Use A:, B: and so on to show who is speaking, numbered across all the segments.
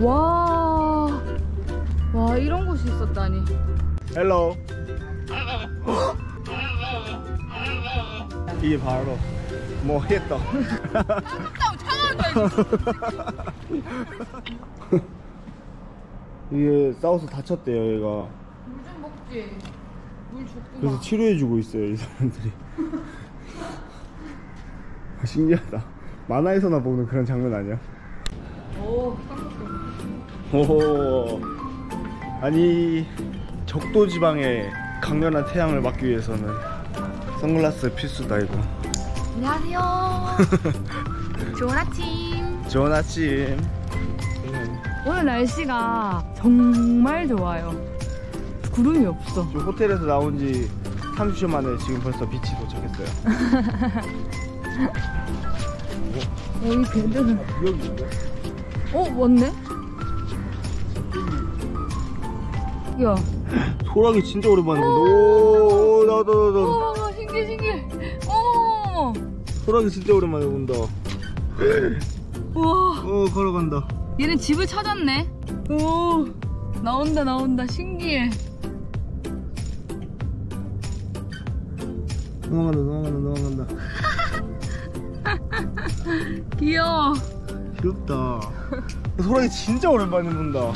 A: 와, 와 이런 곳이 있었다니.
B: hello 이게 바로 뭐 했다 이게 싸워서 다쳤대요 얘가
A: 물 좀 먹지. 물 줬구만.
B: 그래서 치료해주고 있어요 이 사람들이 신기하다 만화에서나 보는 그런 장면 아니야?
A: 오,
B: 오 아니 적도 지방의 강렬한 태양을 막기 위해서는 선글라스 필수다 이거
A: 안녕하세요. 좋은 아침.
B: 좋은 아침
A: 오늘 날씨가 정말 좋아요. 구름이 없어.
B: 지금 호텔에서 나온 지 30초 만에 지금 벌써 빛이 도착했어요
A: 어, 이 배들은.
B: 여기인데?
A: 어, 맞네? 야.
B: 소라기 진짜 오랜만에 본다 오 나도 나도
A: 어, 신기해, 신기해. 어머,
B: 소라기 진짜 오랜만에 본다
A: 우와.
B: 어 걸어간다
A: 얘는 집을 찾았네. 오, 나온다, 나온다. 신기해.
B: 넘어간다 넘어간다 넘어간다
A: 귀여워.
B: 귀엽다 소라기 진짜 오랜만에 본다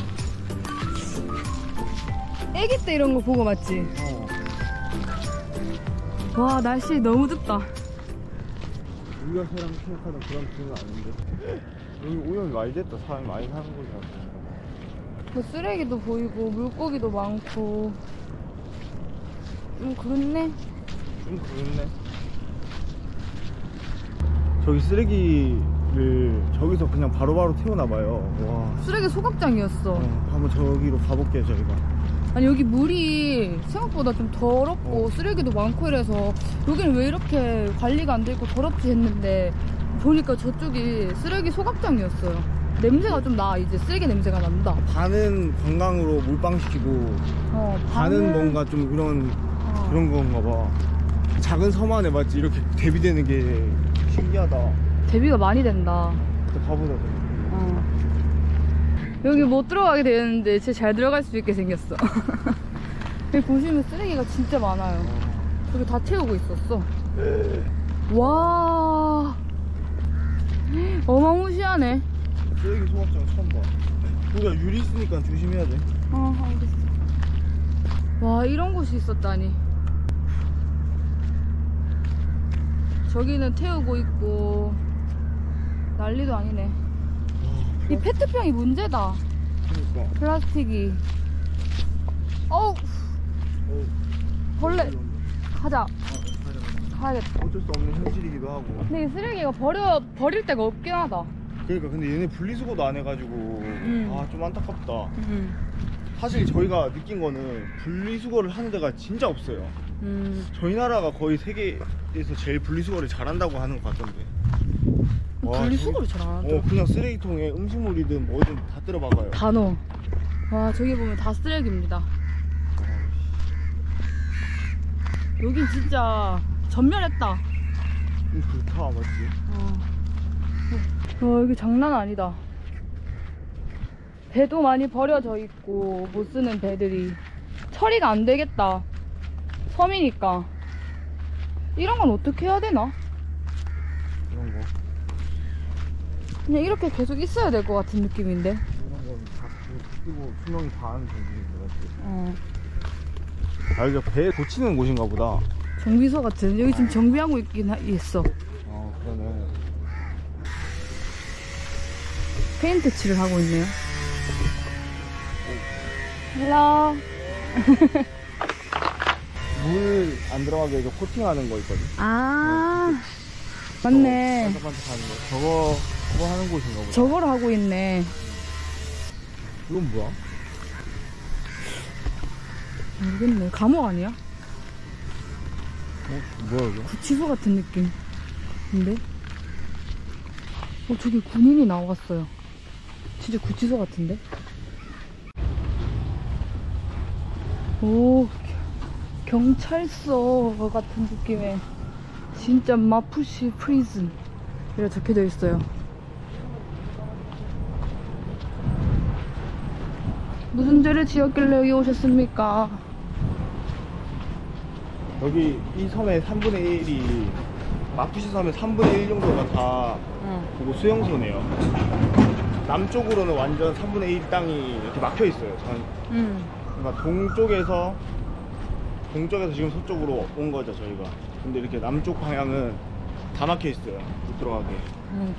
A: 애기 때 이런 거 보고 맞지?
B: 어.
A: 와, 날씨 너무 덥다.
B: 우리가 새랑 생각하던 그런 기분은 아닌데 여기 오염이 많이 됐다 사람이 많이 사는 곳이 같은데
A: 뭐 쓰레기도 보이고, 물고기도 많고. 좀 그렇네.
B: 좀 그렇네 저기 쓰레기를 저기서 그냥 바로바로 태우나봐요 와
A: 쓰레기 소각장이었어.
B: 어, 한번 저기로 가볼게요 저희가
A: 아니 여기 물이 생각보다 좀 더럽고
B: 어.
A: 쓰레기도 많고 이래서 여기는 왜 이렇게 관리가 안 돼 있고 더럽지 했는데 보니까 저쪽이 쓰레기 소각장이었어요. 냄새가 좀 나 이제 쓰레기 냄새가 난다.
B: 반은 관광으로 몰빵시키고
A: 어,
B: 반은 뭔가 좀 이런
A: 어.
B: 그런 건가 봐 작은 섬 안에 맞지 이렇게 대비되는 게 신기하다
A: 대비가 많이 된다.
B: 또 가보자 그럼.
A: 어. 여기 못 들어가게 되는데 진짜 잘 들어갈 수 있게 생겼어. 여기 보시면 쓰레기가 진짜 많아요. 여기 다 태우고 있었어. 와. 어마무시하네.
B: 쓰레기 소각장 처음 봐 우리가 유리 있으니까 조심해야 돼
A: 어, 알겠어. 와, 이런 곳이 있었다니. 저기는 태우고 있고, 난리도 아니네. 이 페트병이 문제다.
B: 그러니까
A: 플라스틱이. 어우,
B: 어,
A: 벌레. 가자.
B: 아, 가자.
A: 가야겠다.
B: 어쩔 수 없는 현실이기도 하고
A: 근데 이 쓰레기가 버려, 버릴 데가 없긴 하다.
B: 그러니까 근데 얘네 분리수거도 안 해가지고
A: 음.
B: 아좀 안타깝다
A: 음.
B: 사실 저희가 느낀 거는 분리수거를 하는 데가 진짜 없어요
A: 음.
B: 저희 나라가 거의 세계에서 제일 분리수거를 잘한다고 하는 것 같던데 와,
A: 분리수거를 잘 안 하더라.
B: 어 그냥 쓰레기통에 음식물이든 뭐든 다 들어박아요
A: 다 넣어. 와, 저기 보면 다 쓰레기입니다. 여긴 진짜 전멸했다.
B: 음, 좋다 맞지?
A: 어. 와, 여기 장난 아니다. 배도 많이 버려져 있고, 못 쓰는 배들이. 처리가 안 되겠다. 섬이니까. 이런 건 어떻게 해야 되나?
B: 이런 거
A: 그냥 이렇게 계속 있어야 될 것 같은 느낌인데.
B: 이런 건 다 쓰고 수명이 다한 것 같아
A: 어.
B: 아 여기가 배 고치는 곳인가 보다
A: 정비소 같은. 여기 지금 정비하고 있긴 하, 있어.
B: 어 그러네
A: 페인트 칠을 하고 있네요. hello.
B: 물 안 들어가게 해서 코팅하는 거 있거든
A: 아, 맞네.
B: 반짝반짝하는 거 저거 그거 하는 곳인가 보다
A: 저걸 하고 있네.
B: 이건 뭐야?
A: 모르겠네. 감옥 아니야?
B: 어 뭐야 이거?
A: 구치소 같은 느낌. 근데? 어, 저기 군인이 나왔어요. 진짜 구치소 같은데? 오, 경찰서 같은 느낌의 진짜 마푸시 prison. 이렇게 적혀져 있어요. 무슨 죄를 지었길래 여기 오셨습니까?
B: 여기 이 섬의 3분의 1이 마푸시 섬의 3분의 1 정도가 다
A: 응.
B: 그리고 수용소네요. 남쪽으로는 완전 3분의 1 땅이 이렇게 막혀 있어요. 전
A: 응.
B: 그러니까 동쪽에서 동쪽에서 지금 서쪽으로 온 거죠 저희가. 근데 이렇게 남쪽 방향은 다 막혀 있어요. 못 들어가게.
A: 응.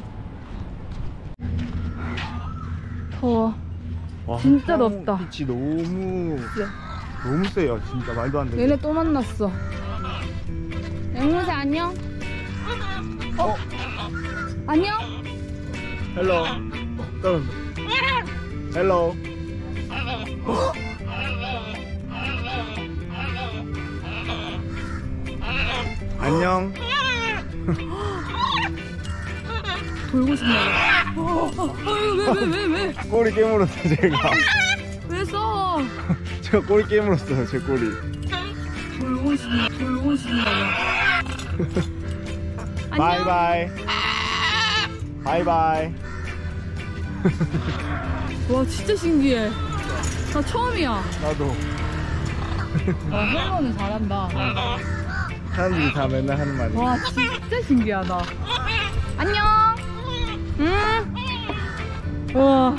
A: 더워.
B: 와,
A: 진짜
B: 형,
A: 덥다.
B: 빛이 너무
A: 진짜.
B: 너무 세요. 진짜 말도 안 돼.
A: 얘네 또 만났어. 앵무새 안녕?
B: 어,
A: 안녕?
B: hello. 떨어져. hello. 안녕.
A: 돌고 싶나 봐. 어, 어, 왜, 왜, 왜, 왜?
B: 꼬리 깨물었어 제가.
A: 왜 써?
B: 제가 꼬리 깨물었어요 제 꼬리.
A: 돌고 싶나, 돌고 싶나 봐. 안녕?
B: bye bye. bye bye.
A: 와, 진짜 신기해. 나 처음이야.
B: 나도.
A: 와, hello는 잘한다.
B: 사람들이 다 맨날 하는 말이.
A: 와, 진짜 신기하다. 안녕. 응. 와.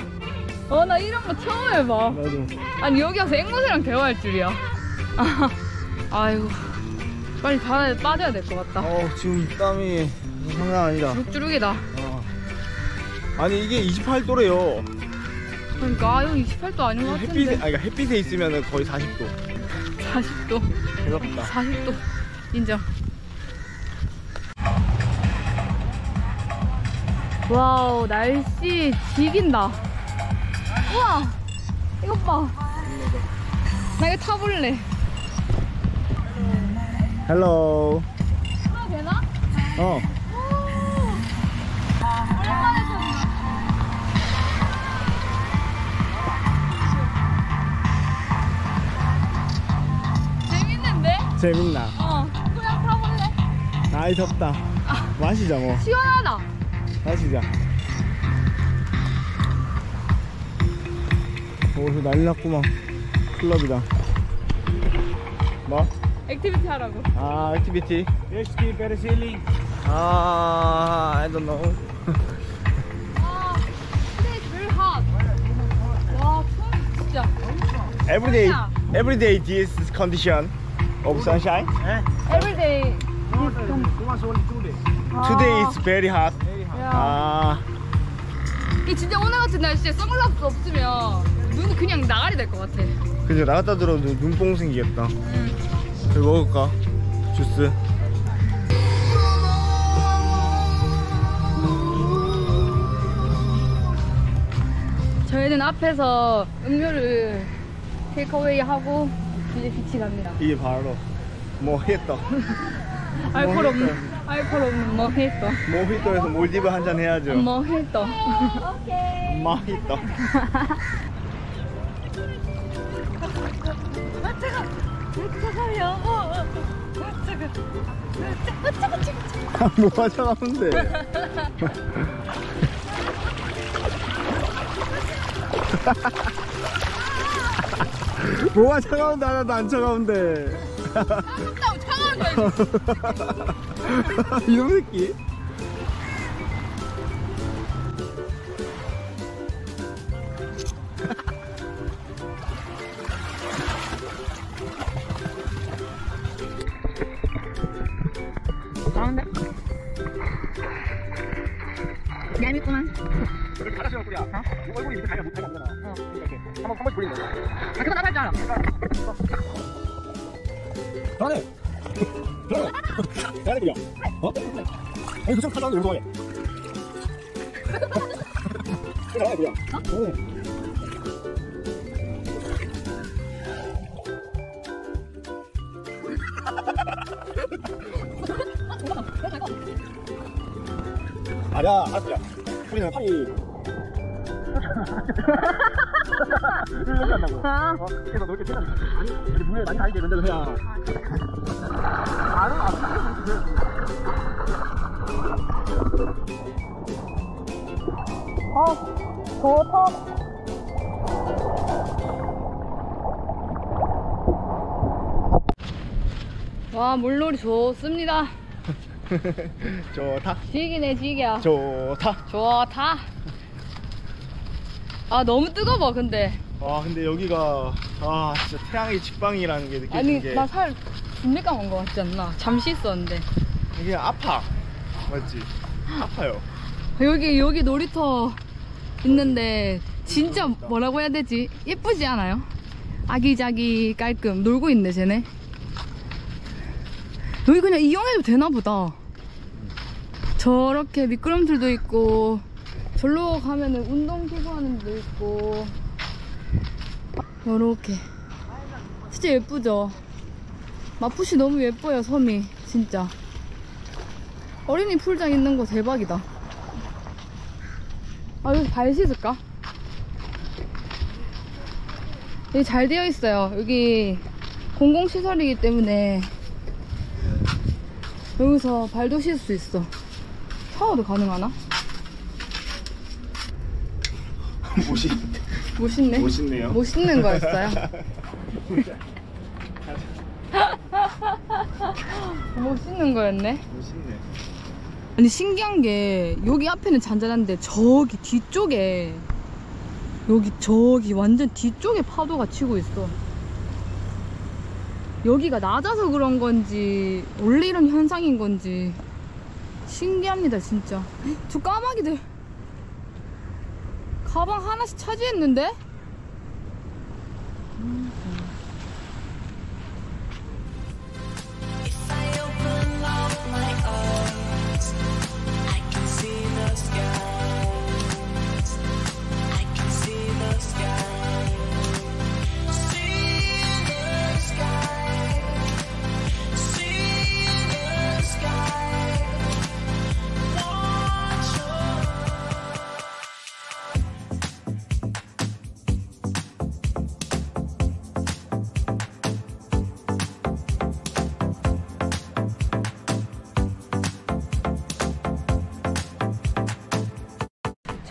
A: 어, 나 이런 거 처음 해봐.
B: 나도.
A: 아니, 여기 와서 앵무새랑 대화할 줄이야. 아이고. 빨리 바다에 빠져야 될 것 같다.
B: 어 지금 땀이 장난 아니다.
A: 주룩주룩이다.
B: 어. 아니 이게 28도래요.
A: 그러니까, 아, 여기 28도 아닌 것
B: 햇빛에
A: 같은데.
B: 아니 그러니까 햇빛에 있으면 거의 40도.
A: 40도.
B: 대박다.
A: 40도. 인정. 와우, 날씨 지긴다. 우와! 이것 봐. 나 이거 타볼래.
B: 헬로.
A: 타도 되나?
B: 어. 재밌나?
A: 어.
B: 아이 덥다. 마시자 뭐.
A: 시원하다.
B: 마시자. 오, 저 난리 났구만. 클럽이다. 뭐?
A: 액티비티 하라고.
B: 아, 액티비티.
C: Rescue parasailing.
B: 아, I don't know.
A: 와, today is very hot. 와, 처음 진짜.
B: Every day, every day this condition of sunshine.
C: Eh?
A: Every day.
B: Today is very hot. 아,
A: 이 진짜 오늘 같은 날씨에 선글라스 없으면 눈 그냥 나가리 될 것 같아.
B: 그죠 나갔다 들어도 눈뽕 생기겠다.
A: 응.
B: 여기 먹을까? 주스.
A: 저희는 앞에서 음료를 테이크어웨이 하고 이제 비치 갑니다.
B: 이게 바로 모히또.
A: 알코올 없는. 알코올 없는 모히또.
B: 모히또에서 몰디브 한 잔 해야죠.
A: 모히또.
B: 모히또. 뭐가 차가운데? 뭐가 차가운데 하나도 안 차가운데
A: 나 차가운 거야.
B: 이놈 새끼
A: 나온다. 얄밉구만.
C: 이렇게 꿀이야. 어? 얼굴이 이렇게 가려 못하게 안 되나?
A: 어.
C: 이렇게. 한번 한 번씩 돌리는 거야.
A: 아, 그거 나도 할줄 알아.
C: 잘하네. 잘하네. 잘하네, 그냥. 어? 아니, 그좀 타자는데 왜 좋아해? 잘하네, 그냥. 어? 아야, 알았어. 야. 우리는 팔이. 놀란다고.
A: 아.
C: 어, 그래서 놀게 되면 아니, 이렇게 물에 많이 다니게 된다고 해야. 바로
A: 앞으로 아, 좋다. 와 물놀이 좋습니다.
B: 좋다.
A: 지기네 지기야.
B: 좋다.
A: 좋다. 아 너무 뜨거워 근데.
B: 와 근데 여기가 아 진짜 태양의 직방이라는 게 느껴지는
A: 아니
B: 게
A: 나 살 분명 감은 거 같지 않나? 잠시 있었는데.
B: 이게 아파 맞지? 아파요
A: 여기 여기 놀이터 있는데 진짜 뭐라고 해야 되지? 예쁘지 않아요? 아기자기 깔끔 놀고 있네 쟤네. 여기 그냥 이용해도 되나 보다. 저렇게 미끄럼틀도 있고 절로 가면은 운동 기구 하는 데도 있고. 요렇게. 진짜 예쁘죠? 마푸시 너무 예뻐요 섬이. 진짜. 어린이 풀장 있는 거 대박이다. 아 여기 발 씻을까? 여기 잘 되어 있어요. 여기 공공시설이기 때문에 여기서 발도 씻을 수 있어. 샤워도 가능하나?
B: 멋있,
A: 멋있네?
B: 멋있네요.
A: 멋있는 거였어요? 멋있는 거였네?
B: 멋있네.
A: 아니 신기한 게 여기 앞에는 잔잔한데 저기 뒤쪽에 여기 저기 완전 뒤쪽에 파도가 치고 있어. 여기가 낮아서 그런 건지 원래 이런 현상인 건지 신기합니다 진짜. 저 까마귀들 가방 하나씩 차지했는데?
D: If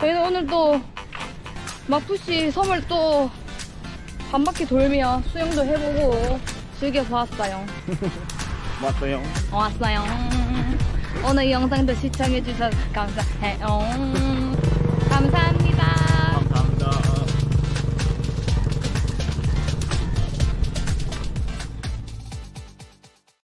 A: 저희는 오늘 또 마푸시 섬을 또 반 바퀴 돌며 수영도 해보고 즐겨보았어요.
B: 맞어요
A: 왔어요. 오늘 영상도 시청해주셔서 감사해요. 감사합니다.